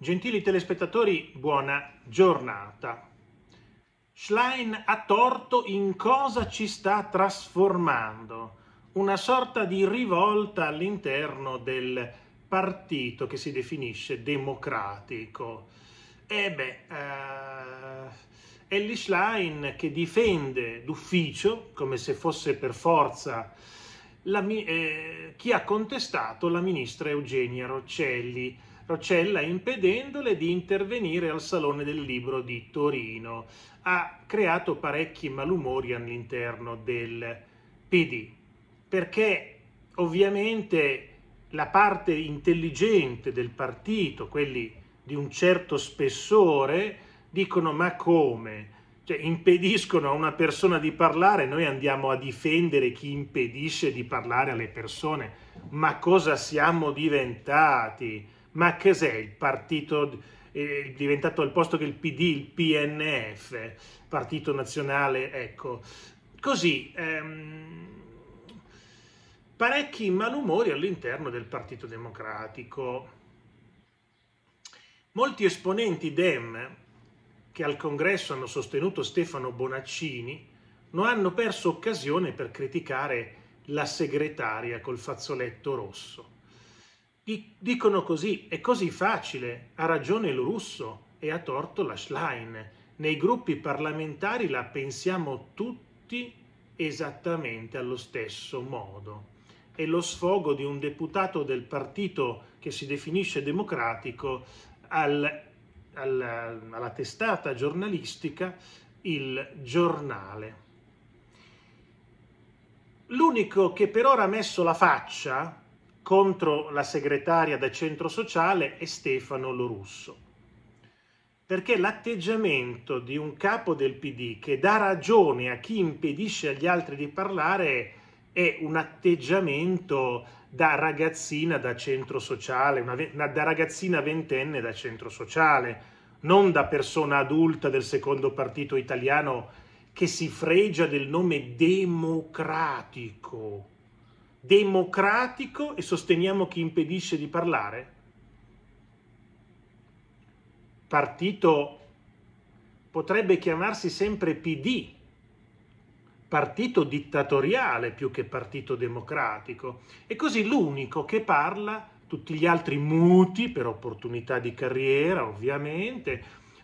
Gentili telespettatori, buona giornata. Schlein ha torto in cosa ci sta trasformando? Una sorta di rivolta all'interno del partito che si definisce democratico. E beh, uh, Ellie Schlein che difende d'ufficio, come se fosse per forza la, eh, chi ha contestato la ministra Eugenia Roccelli Rocella impedendole di intervenire al Salone del Libro di Torino. Ha creato parecchi malumori all'interno del PD, perché ovviamente la parte intelligente del partito, quelli di un certo spessore, dicono ma come? Cioè, impediscono a una persona di parlare, noi andiamo a difendere chi impedisce di parlare alle persone. Ma cosa siamo diventati? Ma cos'è il partito eh, diventato al posto che il PD, il PNF, Partito Nazionale, ecco. Così, ehm, parecchi malumori all'interno del Partito Democratico. Molti esponenti Dem che al congresso hanno sostenuto Stefano Bonaccini non hanno perso occasione per criticare la segretaria col fazzoletto rosso. Dicono così, è così facile, ha ragione il russo e ha torto la Schlein. Nei gruppi parlamentari la pensiamo tutti esattamente allo stesso modo. È lo sfogo di un deputato del partito che si definisce democratico al, al, alla testata giornalistica Il Giornale. L'unico che per ora ha messo la faccia contro la segretaria del centro sociale è Stefano Lorusso. Perché l'atteggiamento di un capo del PD che dà ragione a chi impedisce agli altri di parlare è un atteggiamento da ragazzina da centro sociale, una, una, da ragazzina ventenne da centro sociale, non da persona adulta del secondo partito italiano che si fregia del nome democratico democratico e sosteniamo chi impedisce di parlare? Partito potrebbe chiamarsi sempre PD, partito dittatoriale più che partito democratico. E così l'unico che parla, tutti gli altri muti per opportunità di carriera ovviamente,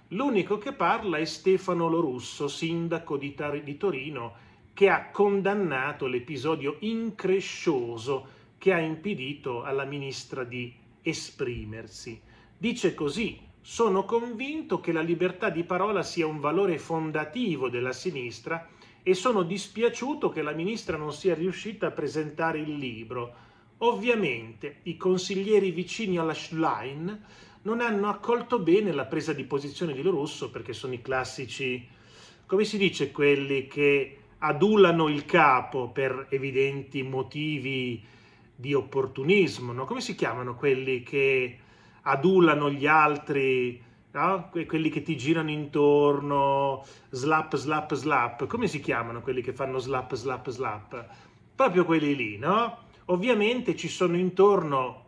l'unico che parla è Stefano Lorusso, sindaco di, Tar- di Torino, che ha condannato l'episodio increscioso che ha impedito alla ministra di esprimersi. Dice così, sono convinto che la libertà di parola sia un valore fondativo della sinistra e sono dispiaciuto che la ministra non sia riuscita a presentare il libro. Ovviamente i consiglieri vicini alla Schlein non hanno accolto bene la presa di posizione di Lorusso perché sono i classici, come si dice, quelli che adulano il capo per evidenti motivi di opportunismo, no? come si chiamano quelli che adulano gli altri, no? quelli che ti girano intorno, slap, slap, slap, come si chiamano quelli che fanno slap, slap, slap? Proprio quelli lì, no? Ovviamente ci sono intorno,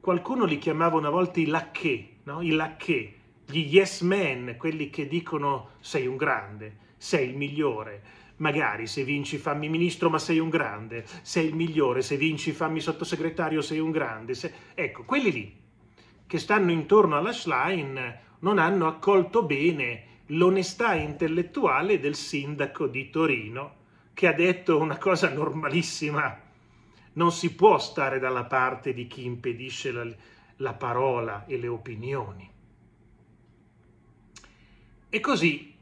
qualcuno li chiamava una volta i lacché, no? I lacché, gli yes men, quelli che dicono sei un grande, sei il migliore Magari se vinci fammi ministro ma sei un grande, sei il migliore, se vinci fammi sottosegretario sei un grande. Se... Ecco, quelli lì che stanno intorno alla Schlein non hanno accolto bene l'onestà intellettuale del sindaco di Torino che ha detto una cosa normalissima. Non si può stare dalla parte di chi impedisce la, la parola e le opinioni. E così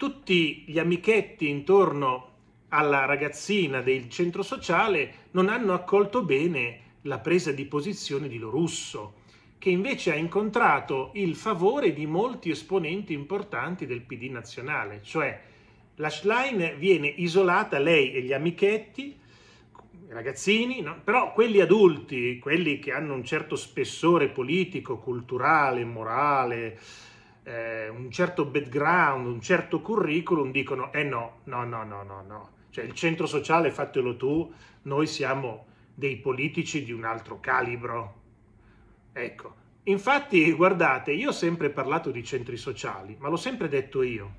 tutti gli amichetti intorno alla ragazzina del centro sociale non hanno accolto bene la presa di posizione di Lorusso, che invece ha incontrato il favore di molti esponenti importanti del PD nazionale, cioè la Schlein viene isolata, lei e gli amichetti, i ragazzini, no? però quelli adulti, quelli che hanno un certo spessore politico, culturale, morale, eh, un certo background, un certo curriculum, dicono eh no, no, no, no, no, no. Cioè il centro sociale fatelo tu, noi siamo dei politici di un altro calibro. Ecco, Infatti, guardate, io ho sempre parlato di centri sociali, ma l'ho sempre detto io.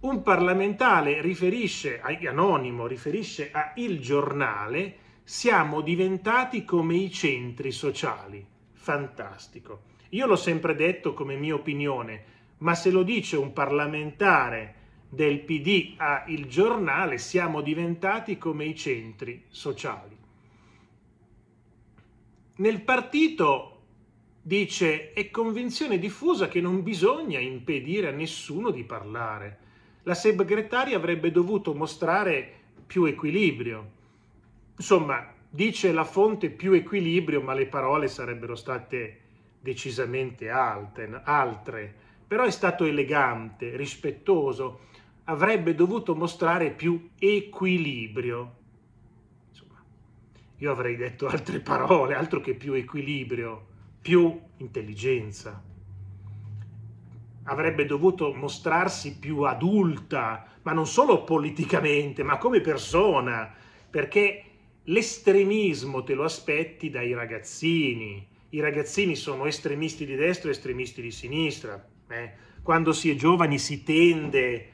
Un parlamentare riferisce, anonimo, riferisce a Il Giornale, siamo diventati come i centri sociali. Fantastico. Io l'ho sempre detto come mia opinione, ma se lo dice un parlamentare del PD a Il Giornale, siamo diventati come i centri sociali. Nel partito dice è convinzione diffusa che non bisogna impedire a nessuno di parlare. La segretaria avrebbe dovuto mostrare più equilibrio. Insomma, dice la fonte più equilibrio, ma le parole sarebbero state decisamente alte, altre. Però è stato elegante, rispettoso, avrebbe dovuto mostrare più equilibrio. Io avrei detto altre parole, altro che più equilibrio, più intelligenza. Avrebbe dovuto mostrarsi più adulta, ma non solo politicamente, ma come persona, perché l'estremismo te lo aspetti dai ragazzini. I ragazzini sono estremisti di destra e estremisti di sinistra. Eh? Quando si è giovani si tende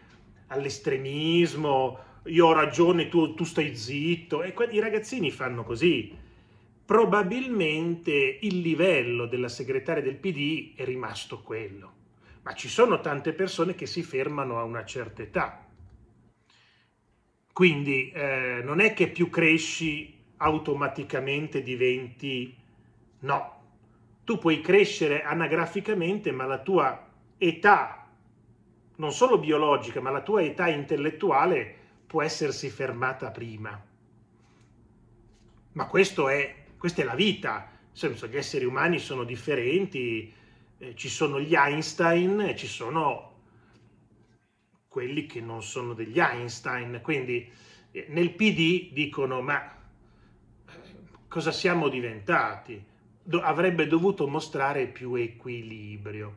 all'estremismo, io ho ragione, tu, tu stai zitto. E i ragazzini fanno così. Probabilmente il livello della segretaria del PD è rimasto quello, ma ci sono tante persone che si fermano a una certa età. Quindi eh, non è che più cresci automaticamente diventi no. Tu puoi crescere anagraficamente, ma la tua età, non solo biologica, ma la tua età intellettuale può essersi fermata prima. Ma questo è, questa è la vita, nel senso gli esseri umani sono differenti, eh, ci sono gli Einstein e ci sono quelli che non sono degli Einstein, quindi eh, nel PD dicono ma eh, cosa siamo diventati? Do- avrebbe dovuto mostrare più equilibrio.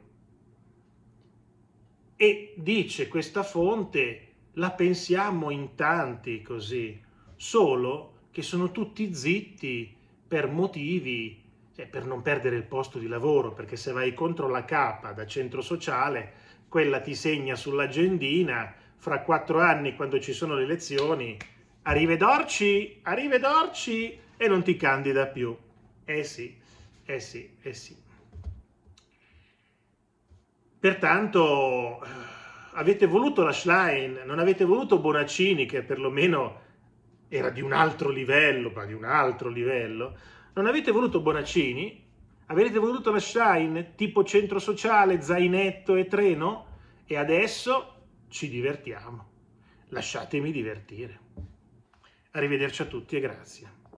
E dice questa fonte la pensiamo in tanti così, solo che sono tutti zitti per motivi, cioè per non perdere il posto di lavoro, perché se vai contro la capa da centro sociale, quella ti segna sull'agendina, fra quattro anni quando ci sono le elezioni, arrivederci, arrivederci e non ti candida più. Eh sì, eh sì, eh sì. Pertanto avete voluto la Schlein, non avete voluto Bonaccini, che perlomeno era di un altro livello, ma di un altro livello, non avete voluto Bonaccini, avete voluto la Schlein tipo centro sociale, zainetto e treno, e adesso ci divertiamo. Lasciatemi divertire. Arrivederci a tutti e grazie.